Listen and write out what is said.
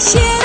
谢